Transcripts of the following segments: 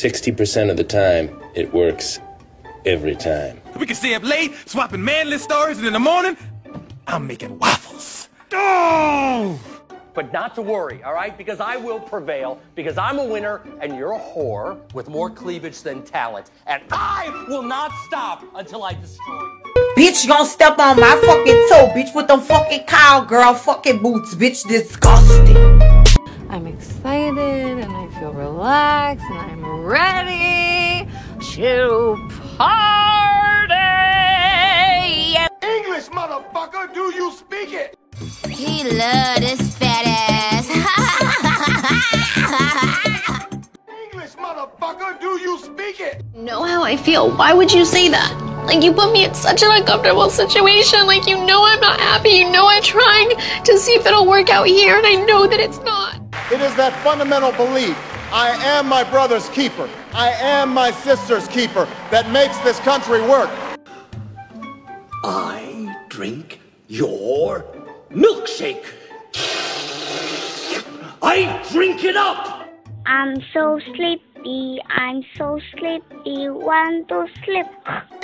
60% of the time, it works every time. We can stay up late, swapping manly stories, and in the morning, I'm making waffles. Oh! But not to worry, all right? Because I will prevail, because I'm a winner, and you're a whore with more cleavage than talent. And I will not stop until I destroy you. Bitch, you gonna step on my fucking toe, bitch, with them fucking cowgirl fucking boots, bitch. Disgusting. I'm excited and I feel relaxed and I'm ready to party. English, motherfucker, do you speak it? He love this fat ass. English, motherfucker, do you speak it? know how I feel. Why would you say that? Like, you put me in such an uncomfortable situation. Like, you know I'm not happy. You know I'm trying to see if it'll work out here, and I know that it's not. It is that fundamental belief I am my brother's keeper, I am my sister's keeper that makes this country work. I drink your milkshake. I drink it up. I'm so sleepy. I'm so sleepy. Want to sleep.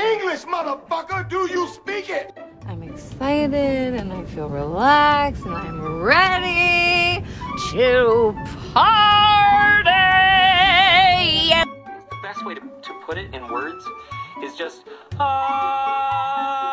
English, motherfucker, do you speak it? I'm excited and I feel relaxed and I'm ready in words is just ah.